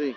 see.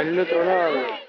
Room तुण तो